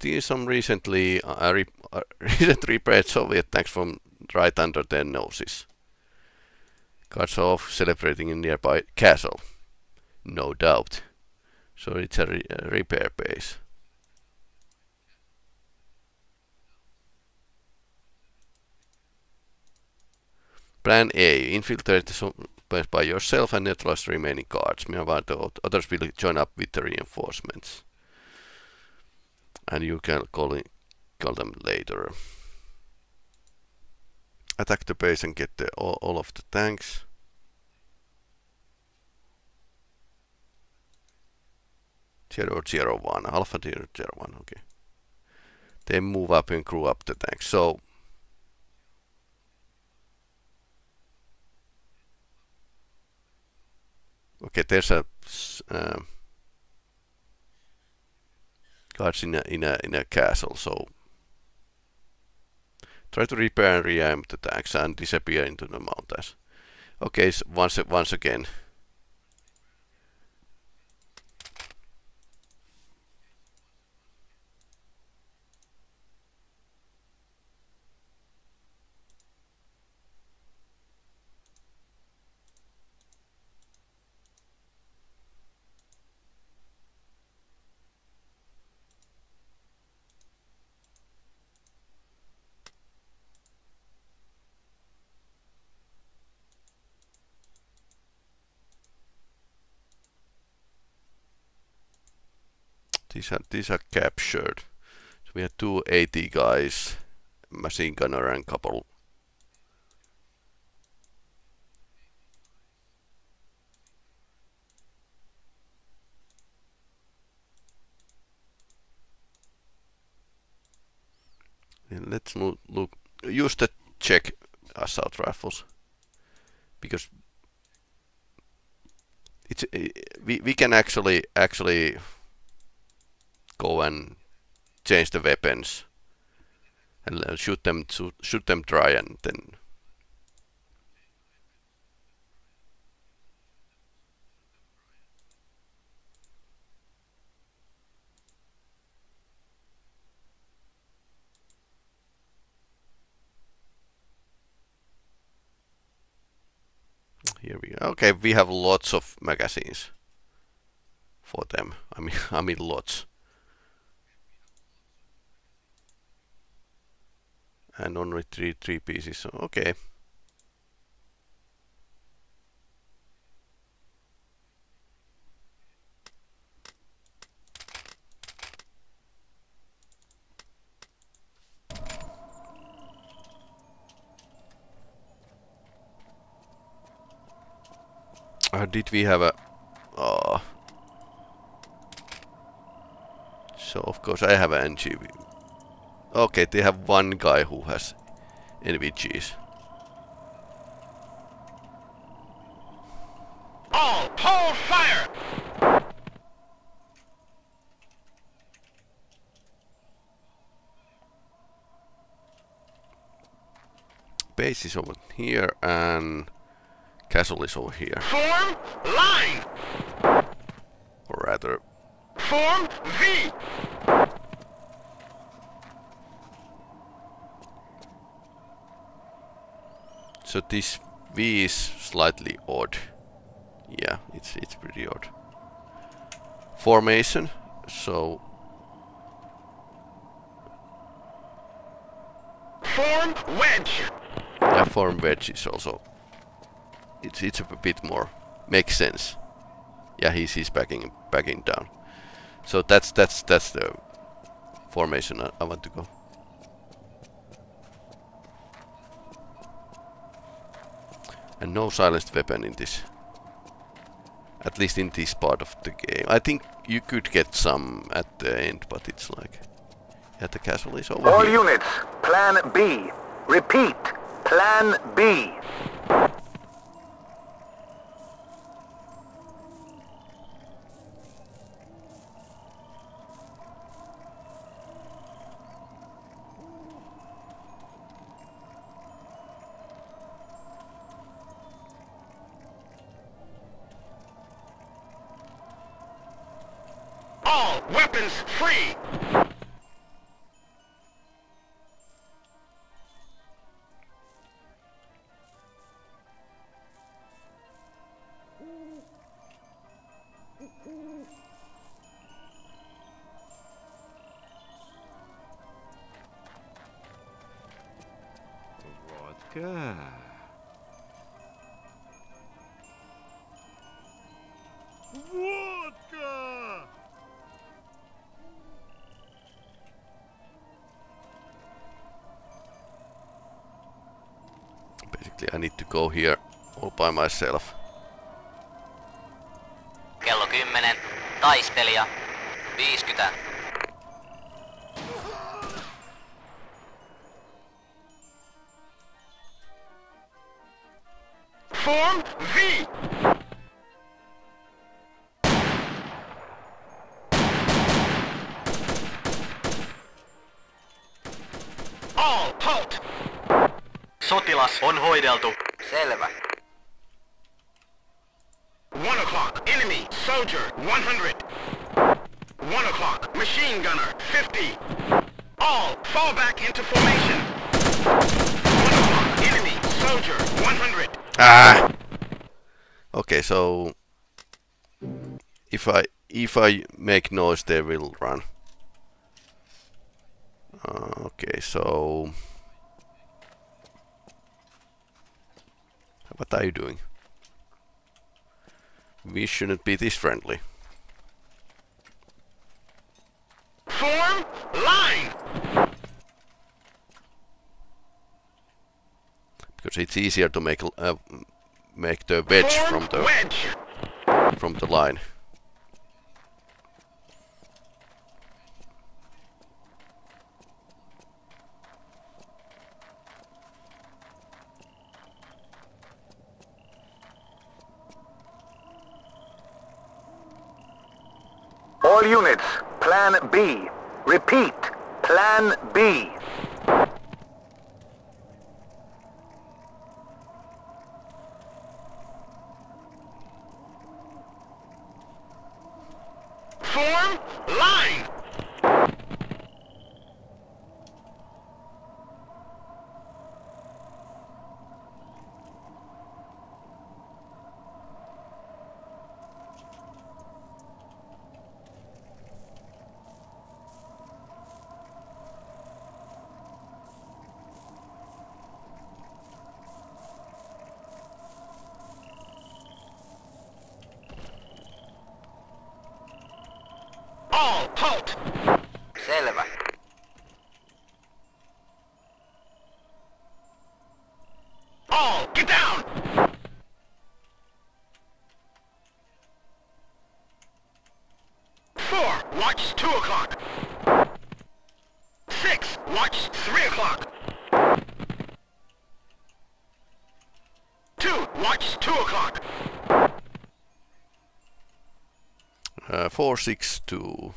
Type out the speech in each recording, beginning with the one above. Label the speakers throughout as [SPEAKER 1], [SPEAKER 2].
[SPEAKER 1] see some recently uh, re uh, recent repaired Soviet tanks from right under their noses. Off celebrating in nearby castle. No doubt. So it's a, re a repair base. Plan A. Infiltrate the base by yourself and neutralize the remaining guards. Meanwhile, the others will join up with the reinforcements. And you can call, call them later. Attack the base and get the, all, all of the tanks. Zero zero one, Alpha zero zero one, okay. They move up and crew up the tanks. So Okay, there's a uh, guards in a in a in a castle. So try to repair and re-aim the tanks and disappear into the mountains. Okay, so once once again. These are these are captured. So we have two AT guys, machine gunner and couple. And let's look, look use the Czech assault rifles because it's uh, we we can actually actually go and change the weapons and shoot them to shoot them dry and then here we go. Okay, we have lots of magazines for them. I mean, I mean lots. And only three three pieces so okay. Uh, did we have a oh. So of course I have an NGV Okay, they have one guy who has NVGs.
[SPEAKER 2] All, hold fire!
[SPEAKER 1] Base is over here and castle is over here.
[SPEAKER 2] Form line!
[SPEAKER 1] Or rather...
[SPEAKER 2] Form V!
[SPEAKER 1] So this V is slightly odd. Yeah, it's it's pretty odd. Formation, so
[SPEAKER 2] Form wedge.
[SPEAKER 1] Yeah, form wedge is also it's it's a bit more makes sense. Yeah, he's he's backing backing down. So that's that's that's the formation I, I want to go. And no silenced weapon in this. At least in this part of the game. I think you could get some at the end, but it's like... Yeah, the castle is over
[SPEAKER 3] All
[SPEAKER 1] here.
[SPEAKER 3] units, Plan B. Repeat, Plan B.
[SPEAKER 2] weapons free!
[SPEAKER 1] Go here all by myself.
[SPEAKER 4] Kello 10. Taistelija. 50.
[SPEAKER 2] O'clock. Enemy soldier 100. One o'clock. Machine gunner 50. All fall back into formation. One o'clock. Enemy soldier 100.
[SPEAKER 1] Ah! Okay, so if I if I make noise, they will run. Uh, okay, so what are you doing? We shouldn't be this friendly.
[SPEAKER 2] Form line.
[SPEAKER 1] because it's easier to make uh, make the wedge
[SPEAKER 2] Form
[SPEAKER 1] from the
[SPEAKER 2] wedge.
[SPEAKER 1] from the line.
[SPEAKER 3] All units, Plan B. Repeat, Plan B.
[SPEAKER 2] Form line. All halt.
[SPEAKER 4] Selvä.
[SPEAKER 2] All get down. Four, watch two o'clock. Six, watch three o'clock. Two, watch two o'clock.
[SPEAKER 1] Uh, four six two.
[SPEAKER 2] Two,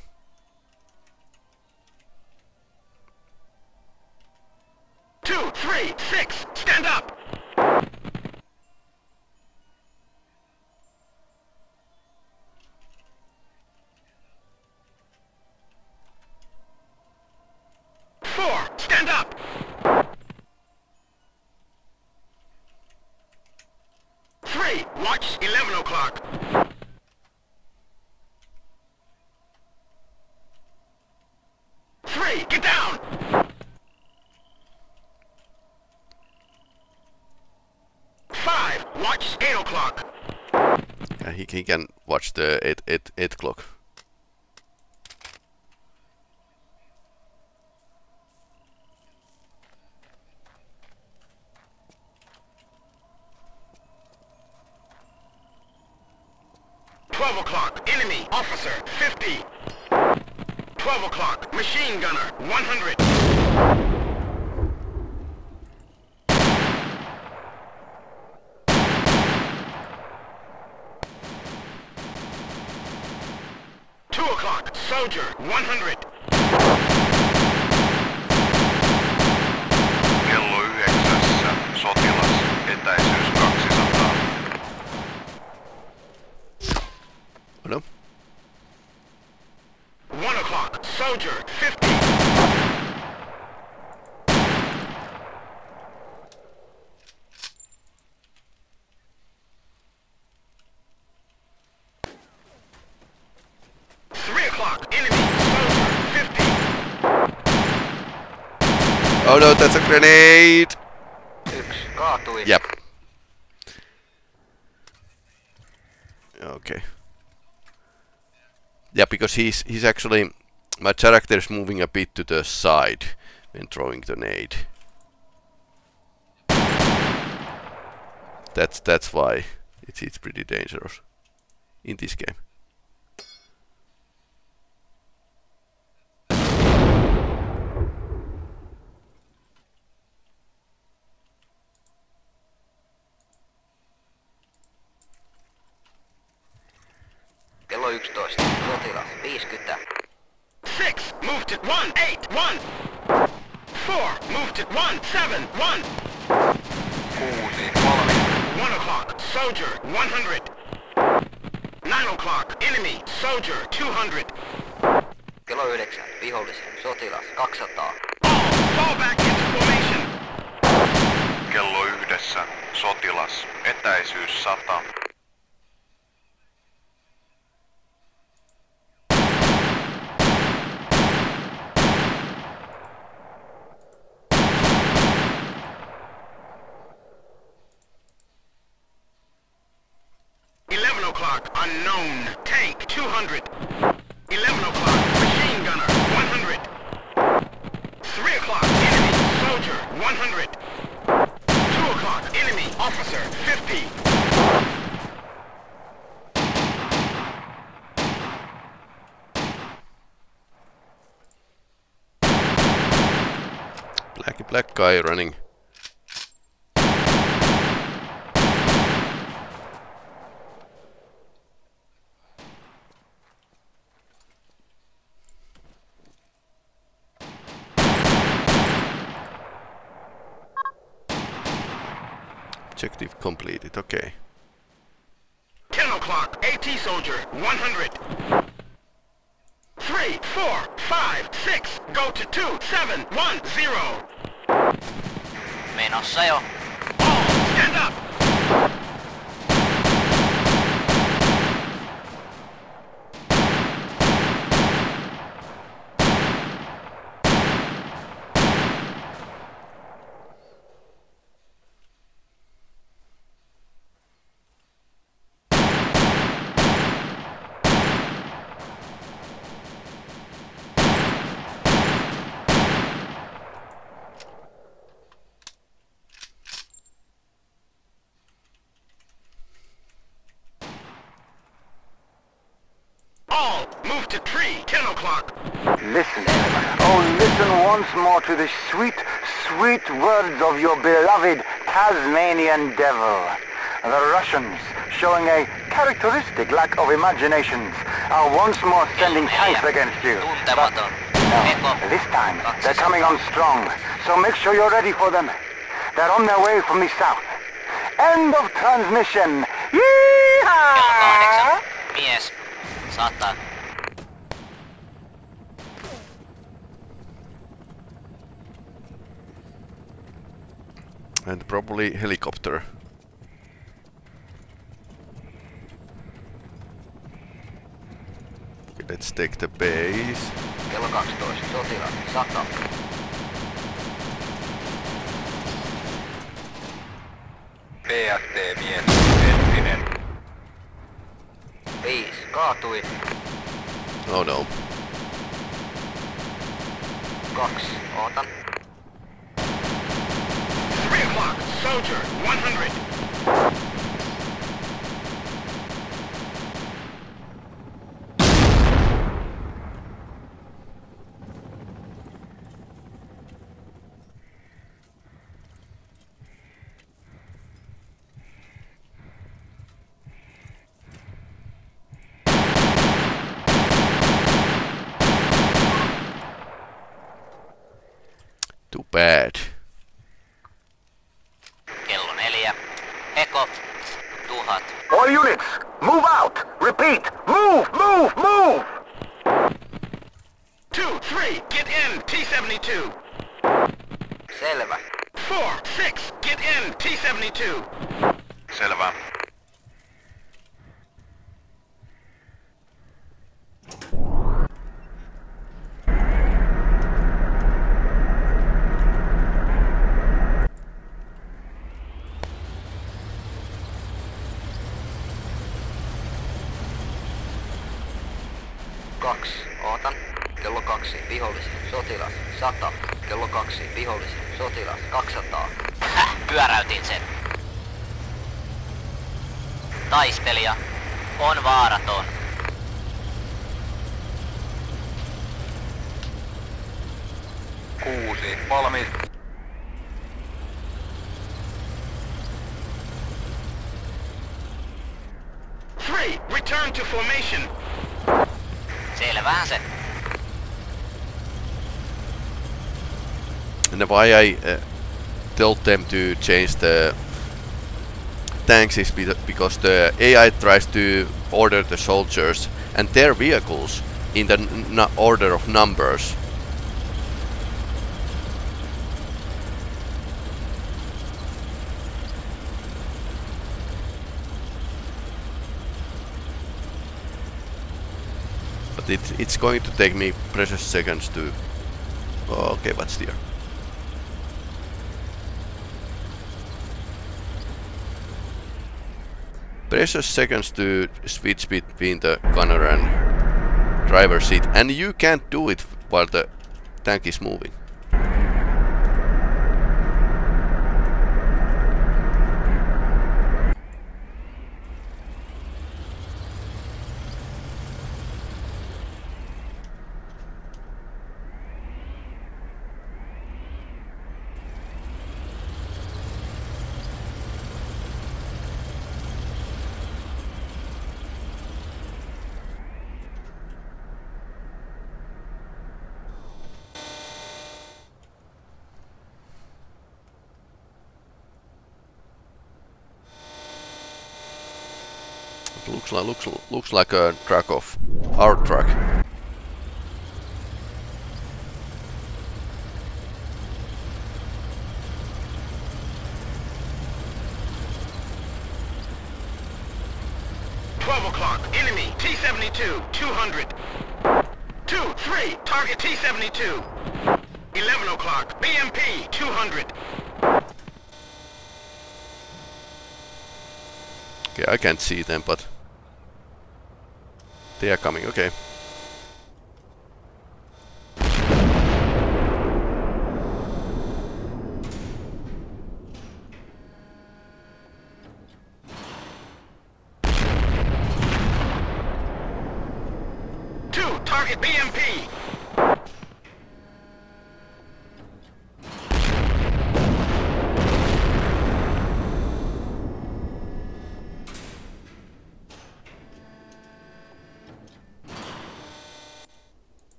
[SPEAKER 1] he, can watch the 8, 8, 8 clock.
[SPEAKER 2] Twelve o'clock, enemy, officer, 50. Twelve o'clock, machine gunner, 100. Two o'clock, soldier, 100.
[SPEAKER 5] Kello yhdeksässä sotilas, etäisyys 200.
[SPEAKER 1] Oh no.
[SPEAKER 2] One o'clock, soldier, 50. Three o'clock, enemy, soldier, 50.
[SPEAKER 1] Oh no, that's a grenade!
[SPEAKER 4] Yksi.
[SPEAKER 1] Yep. Okay. Yeah, because he's he's actually my character is moving a bit to the side when throwing the nade. That's that's why it's it's pretty dangerous in this game.
[SPEAKER 2] Six, moved at one, eight, one. Four, moved at one, seven, one.
[SPEAKER 5] Kuusi, valmis.
[SPEAKER 2] One o'clock, soldier, 100. Nine o'clock, enemy, soldier, 200.
[SPEAKER 4] Kello 9. Vihollisen. Sotilas 200.
[SPEAKER 2] All, fall back into formation.
[SPEAKER 5] Kello yhdessä. Sotilas. Etäisyys 100.
[SPEAKER 1] Guy running. Objective completed, okay.
[SPEAKER 2] 10 o'clock, AT soldier, 100. 3, 4, 5, 6, go to 2, 7, 1, 0. menos SEO o'clock.
[SPEAKER 3] Listen, oh listen once more to the sweet, sweet words of your beloved Tasmanian devil. The Russians, showing a characteristic lack of imaginations, are once more sending tanks against you.
[SPEAKER 4] Tuntematon.
[SPEAKER 3] No, this time they're coming on strong, so make sure you're ready for them. They're on their way from the south. End of transmission.
[SPEAKER 4] Kello
[SPEAKER 3] Yeehaw!
[SPEAKER 4] 8. Mies. 100.
[SPEAKER 1] And probably helicopter. Okay, let's take the base.
[SPEAKER 4] Kello 12. Sotilas 100.
[SPEAKER 5] PFT-mies. Entinen.
[SPEAKER 4] 5. Kaatui.
[SPEAKER 1] Oh no.
[SPEAKER 4] 2. Ootan.
[SPEAKER 2] 3 o'clock, soldier, 100.
[SPEAKER 1] Too bad.
[SPEAKER 4] Kello 4. Eko. 1000.
[SPEAKER 3] All units, move out! Repeat, move, move, move!
[SPEAKER 2] 2, 3, get in, T-72.
[SPEAKER 4] Selvä.
[SPEAKER 2] 4, 6, get in, T-72.
[SPEAKER 5] Selvä.
[SPEAKER 4] 200. Häh, pyöräytin sen. Taistelija on vaaraton.
[SPEAKER 5] Kuusi. Valmis.
[SPEAKER 2] Three, return to formation.
[SPEAKER 4] Selvähän se.
[SPEAKER 1] And why I uh, told them to change the tanks is because the AI tries to order the soldiers and their vehicles in the order of numbers. But it, it's going to take me precious seconds to... Okay, what's there? Precious seconds to switch between the gunner and driver seat and you can't do it while the tank is moving. Looks like looks looks like a truck of our truck.
[SPEAKER 2] Twelve o'clock, enemy, T-72, 200. Two, three, target T-72. Eleven o'clock, BMP, 200.
[SPEAKER 1] Okay, I can't see them, but they are coming. Okay.
[SPEAKER 2] Two, target BMP.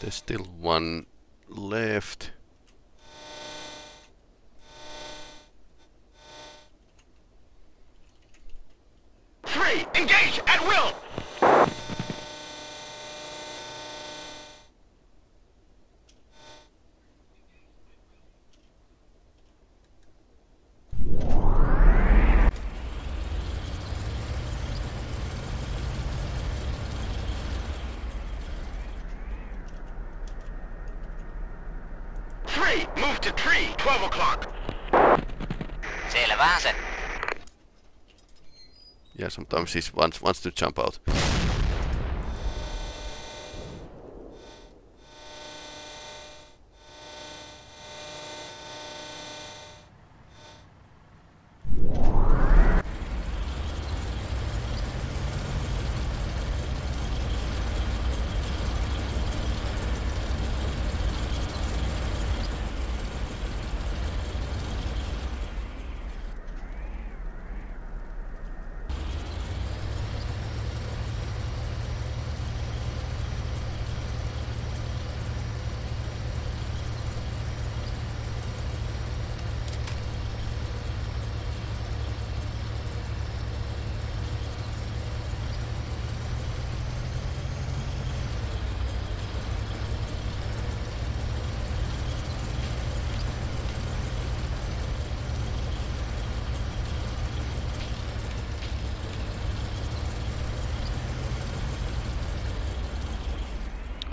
[SPEAKER 1] There's still one left.
[SPEAKER 2] Three, engage at will. Three, move to tree, 12 o'clock.
[SPEAKER 4] Selvähän se.
[SPEAKER 1] Yeah, sometimes he wants wants to jump out.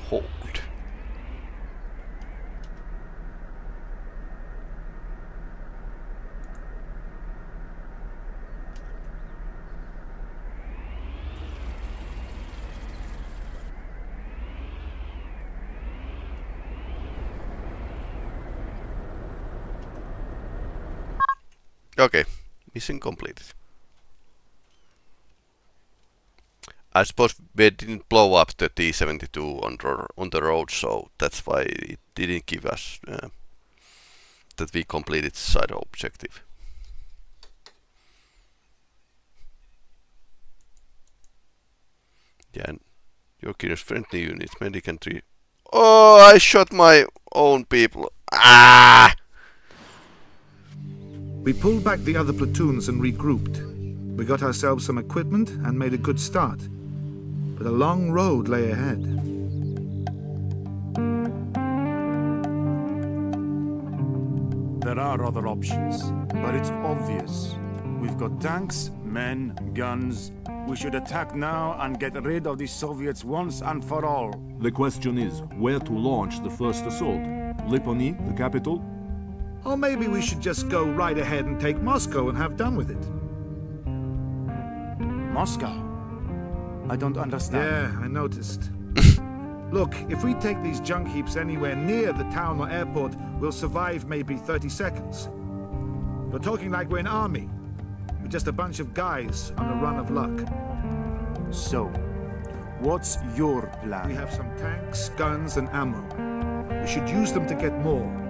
[SPEAKER 1] Hold. Okay, mission completed. I suppose we didn't blow up the T-72 on, on the road, so that's why it didn't give us uh, that we completed side objective. Yeah, your curious friendly units, medic and three. Oh, I shot my own people. Ah!
[SPEAKER 6] We pulled back the other platoons and regrouped. We got ourselves some equipment and made a good start. But a long road lay ahead.
[SPEAKER 7] There are other options, but it's obvious. We've got tanks, men, guns. We should attack now and get rid of the Soviets once and for all.
[SPEAKER 8] The question is where to launch the first assault. Lipany, the capital?
[SPEAKER 6] Or maybe we mm. should just go right ahead and take Moscow and have done with it.
[SPEAKER 7] Moscow? I don't understand.
[SPEAKER 6] Yeah, I noticed. Look, if we take these junk heaps anywhere near the town or airport, we'll survive maybe 30 seconds. We're talking like we're an army. We're just a bunch of guys on a run of luck.
[SPEAKER 7] So, what's your plan?
[SPEAKER 6] We have some tanks, guns, and ammo. We should use them to get more.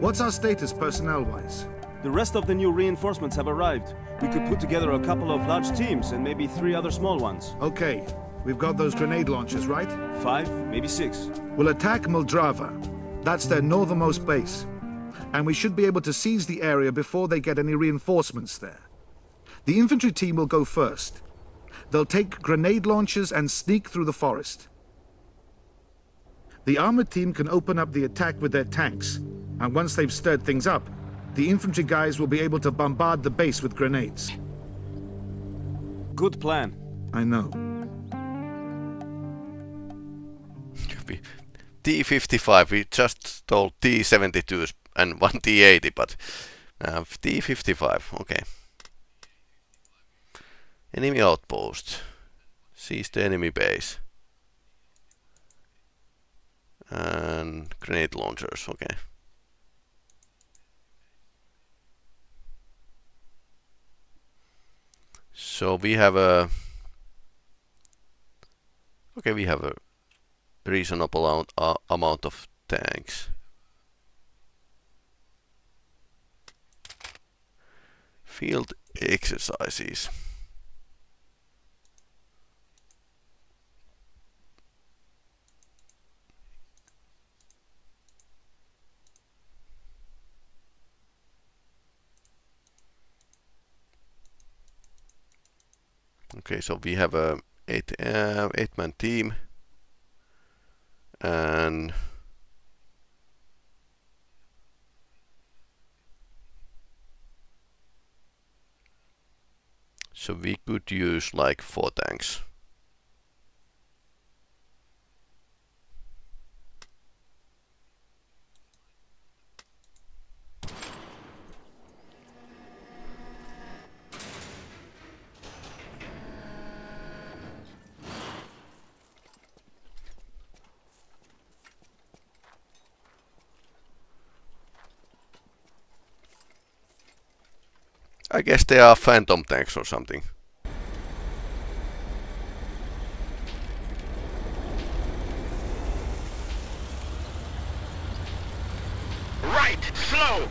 [SPEAKER 6] What's our status personnel-wise?
[SPEAKER 9] The rest of the new reinforcements have arrived. We could put together a couple of large teams and maybe three other small ones.
[SPEAKER 6] Okay, we've got those grenade launchers, right?
[SPEAKER 9] Five, maybe six.
[SPEAKER 6] We'll attack Moldava. That's their northernmost base. And we should be able to seize the area before they get any reinforcements there. The infantry team will go first. They'll take grenade launchers and sneak through the forest. The armored team can open up the attack with their tanks, and once they've stirred things up, the infantry guys will be able to bombard the base with grenades.
[SPEAKER 9] Good plan.
[SPEAKER 6] I know.
[SPEAKER 1] We- T55, we just stole T72s and one T80, but uh, T55, okay. Enemy outpost. Seize the enemy base. And grenade launchers, okay. So we have a... Okay, we have a reasonable amount, uh, amount of tanks. Field exercises. Okay, so we have a eight uh, eight man team and so we could use like four tanks. I guess they are phantom tanks or something.
[SPEAKER 2] Right, slow.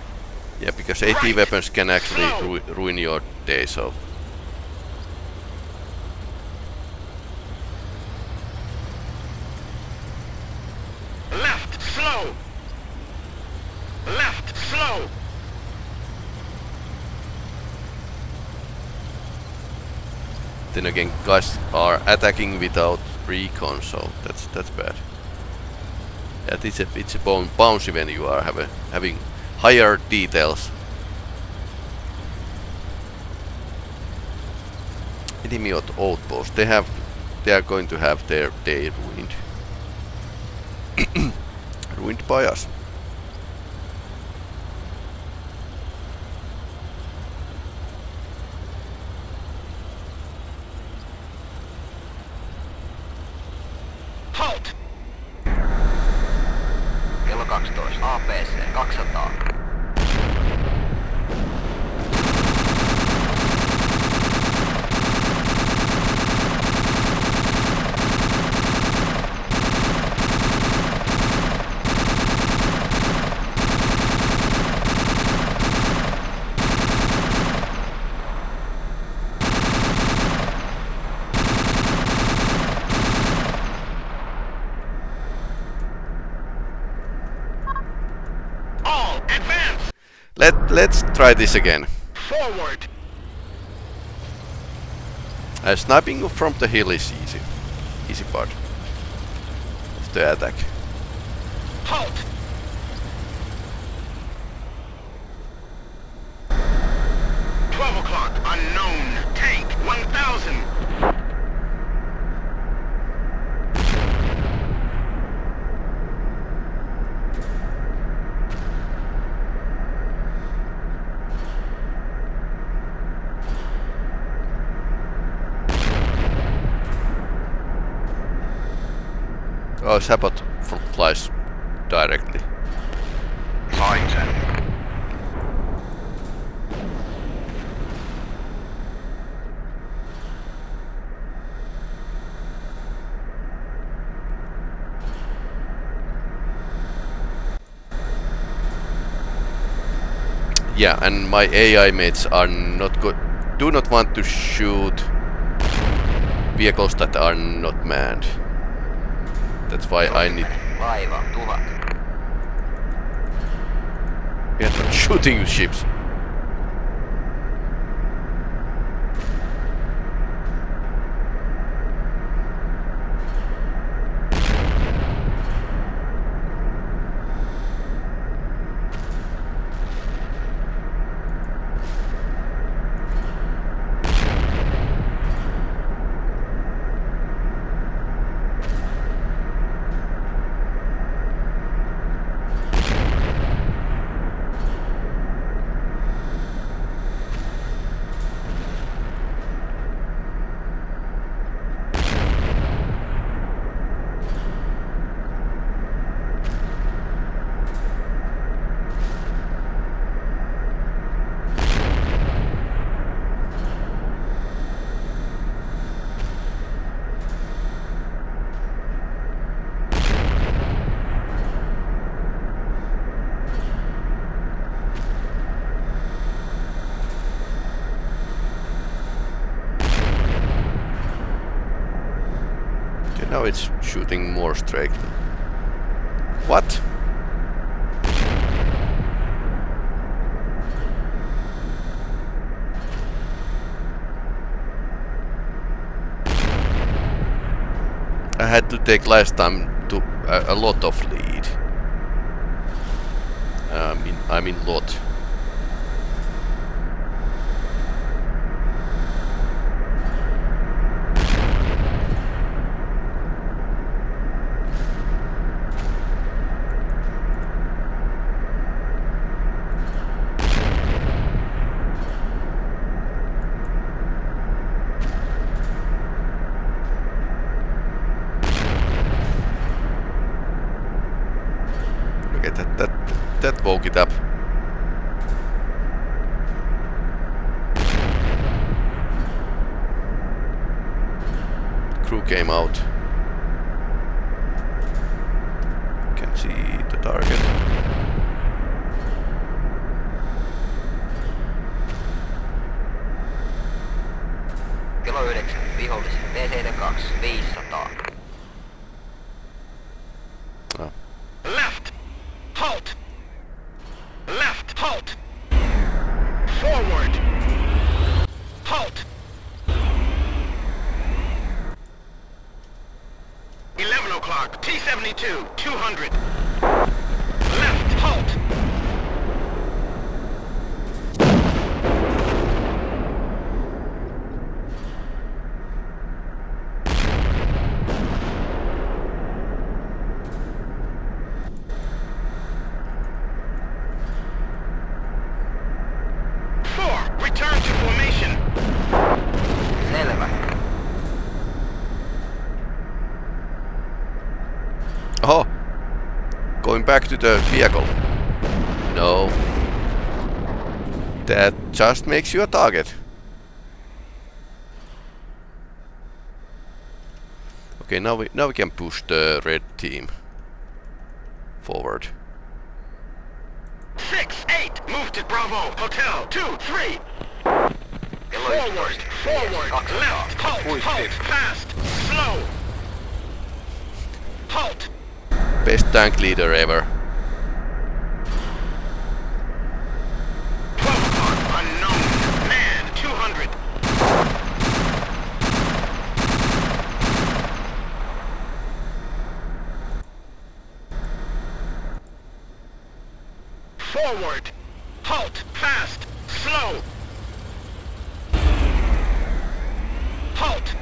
[SPEAKER 1] Yeah, because AT
[SPEAKER 2] Right.
[SPEAKER 1] weapons can actually ru ruin your day, so
[SPEAKER 2] Left, slow. Left, slow.
[SPEAKER 1] Then again guys are attacking without recon, so that's that's bad. Yeah, it's a it's a bon- bouncy when you are have a, having higher details. Enemy out- outpost, they have they are going to have their day ruined. ruined by us.
[SPEAKER 2] Halt.
[SPEAKER 4] Kello 12. APC 200.
[SPEAKER 1] Let let's try this again.
[SPEAKER 2] Forward.
[SPEAKER 1] Uh, sniping from the hill is easy. Easy part of the attack.
[SPEAKER 2] Halt. Twelve o'clock. Unknown. Tank. One thousand.
[SPEAKER 1] Oh, Sabot f- flies directly. Yeah, and my AI mates are not good. Do not want to shoot vehicles that are not manned. That's why I need.
[SPEAKER 4] Laiva, tuhat.
[SPEAKER 1] We are not shooting ships. Okay, now it's shooting more straight. What? I had to take last time to a, a lot of lead. I mean, I mean lot. Basin. Going back to the vehicle. No. That just makes you a target. Okay, now we now we can push the red team forward.
[SPEAKER 2] Six. Eight. Move to Bravo. Hotel. Two. Three.
[SPEAKER 4] Kello
[SPEAKER 2] Forward. Forward.
[SPEAKER 4] 200.
[SPEAKER 2] Left. Halt. Halt. Fast. Slow. Halt.
[SPEAKER 1] Best tank leader ever.
[SPEAKER 2] forward. Halt, fast, slow. Halt.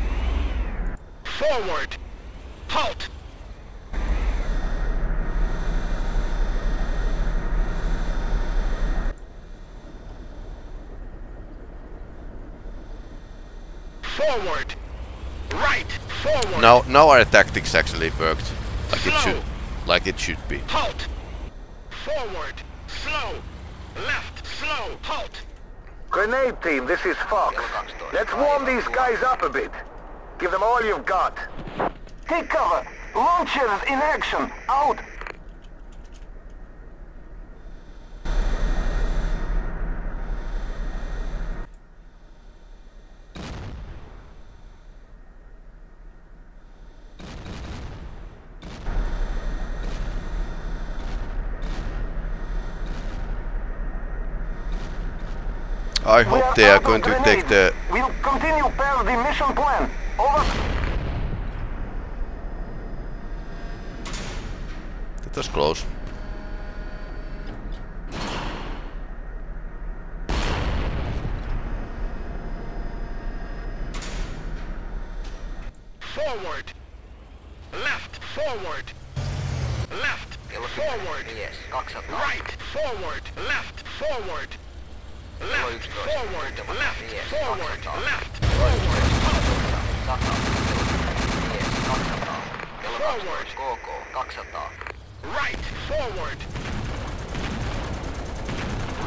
[SPEAKER 2] Forward. Halt. Forward. Right. Forward.
[SPEAKER 1] Now, now our tactics actually worked like it should, like it should be.
[SPEAKER 2] Halt. Forward. Slow. Left. Slow. Halt.
[SPEAKER 3] Grenade team, this is Fox. Let's warm these guys up a bit. Give them all you've got. Take cover. Launchers in action. Out.
[SPEAKER 1] I hope they are going to take the.
[SPEAKER 3] We'll continue per the mission plan. Over.
[SPEAKER 1] That was close.
[SPEAKER 2] Forward. Left. Forward. Left.
[SPEAKER 4] Kello
[SPEAKER 2] Forward.
[SPEAKER 4] 10. Mies, 200.
[SPEAKER 2] Right. Forward. Left. Forward. Left. Forward. Left. Forward. Left. Forward.
[SPEAKER 4] 11. Mies, 200. Kello
[SPEAKER 2] Forward.
[SPEAKER 4] 12. KK, 200.
[SPEAKER 2] Right. Forward.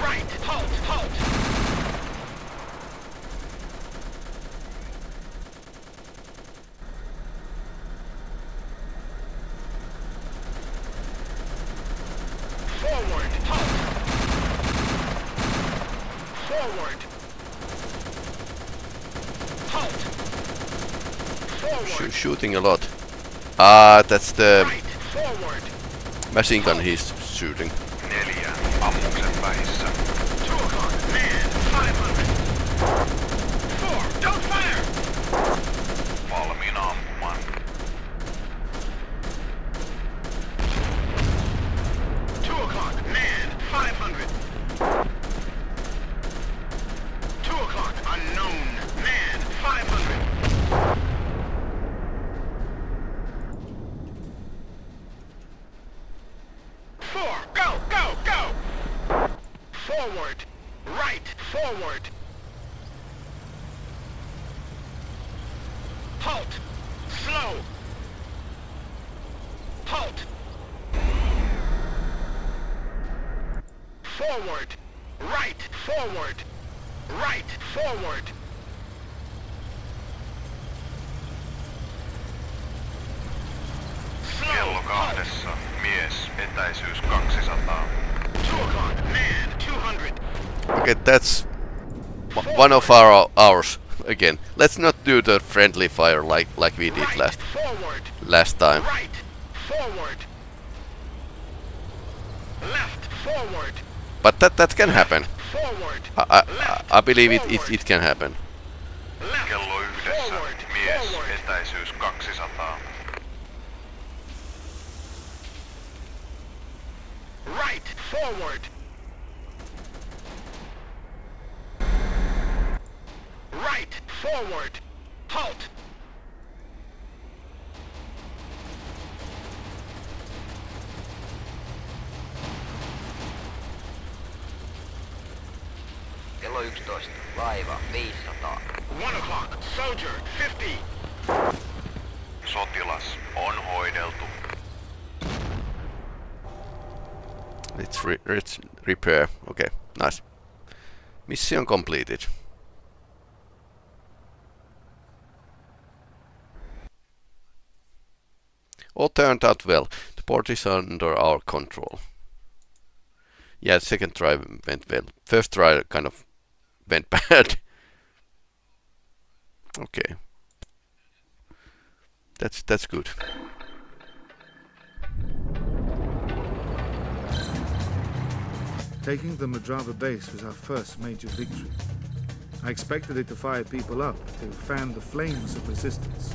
[SPEAKER 2] Right. Halt. Halt. Forward. Halt. Forward. Halt. Forward.
[SPEAKER 1] Shoo- shooting a lot. Ah, that's the
[SPEAKER 2] Right.
[SPEAKER 1] Machine gun he's shooting.
[SPEAKER 5] Neljä. Ammukset vähissä.
[SPEAKER 2] Two o'clock. Man. 500. Four. Don't fire.
[SPEAKER 5] Valmiina ampumaan.
[SPEAKER 2] Two o'clock. Man. 500. Two o'clock. Unknown. Man. 500. Four. Go. Go. Go. Forward. Right. Forward. Halt. Slow. Halt. Forward. Right. Forward. Right. Forward. Slow.
[SPEAKER 5] Kello
[SPEAKER 2] Halt.
[SPEAKER 5] Kahdessa. Mies. Etäisyys 200.
[SPEAKER 2] Two o'clock. Man. 200.
[SPEAKER 1] Okay, that's one of our ours again. Let's not do the friendly fire like like we did last last time.
[SPEAKER 2] Right. Forward. Left. Forward.
[SPEAKER 1] But that that can happen.
[SPEAKER 2] Forward.
[SPEAKER 1] I I, I believe it, it it can happen.
[SPEAKER 5] Kello yhdessä. Mies. Etäisyys 200.
[SPEAKER 2] Right. Forward. Right. Forward. Halt.
[SPEAKER 4] Kello 11. Laiva 500.
[SPEAKER 2] One o'clock. Soldier. 50.
[SPEAKER 5] Sotilas on hoideltu.
[SPEAKER 1] Let's re let's repair. Okay, nice. Mission completed. All turned out well. The port is under our control. Yeah, second try went well. First try kind of went bad. okay. That's that's good.
[SPEAKER 6] Taking the Moldava base was our first major victory. I expected it to fire people up, to fan the flames of resistance.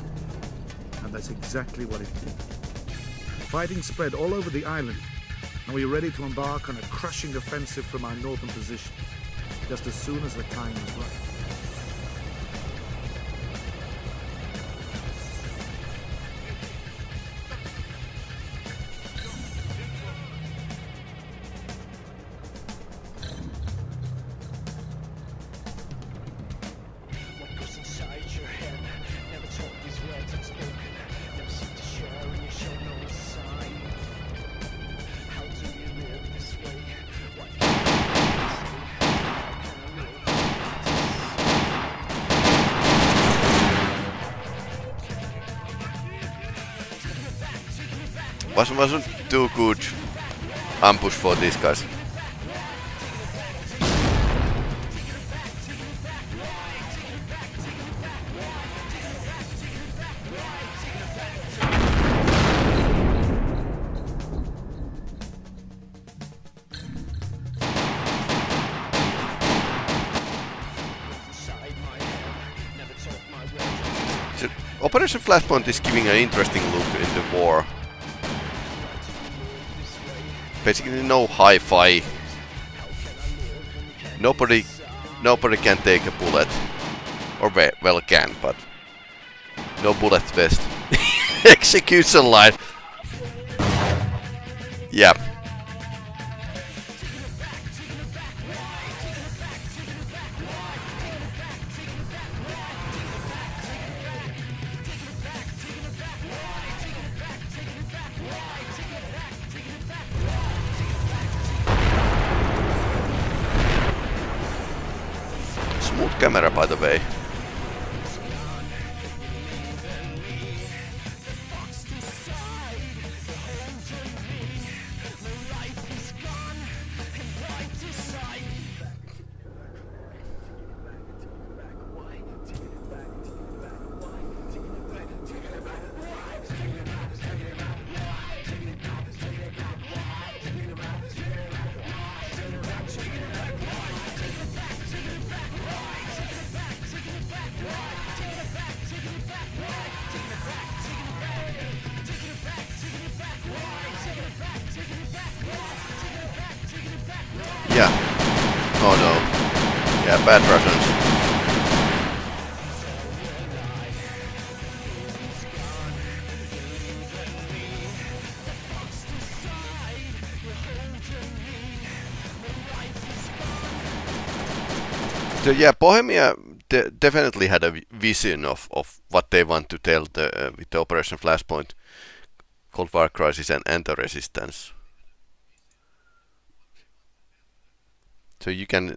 [SPEAKER 6] And that's exactly what it did. Fighting spread all over the island, and we were ready to embark on a crushing offensive from our northern position, just as soon as the time was right.
[SPEAKER 10] Wasn't wasn't too good ambush for these guys. Operation Flashpoint is giving an interesting look in the war. Basically no hi-fi. Nobody nobody can take a bullet. Or we- well can, but no bullet vest. Execution line. Bad Russians. So yeah, Bohemia de definitely had a vision of, of what they want to tell the, uh, with the Operation Flashpoint, Cold War Crisis and, and the Resistance. So you can